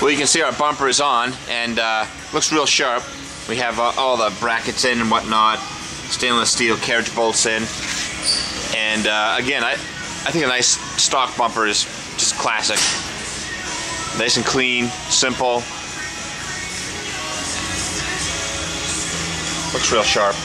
Well, you can see our bumper is on and uh, looks real sharp. We have uh, all the brackets in and whatnot, stainless steel carriage bolts in. And uh, again, I, I think a nice stock bumper is just classic. Nice and clean, simple. Looks real sharp.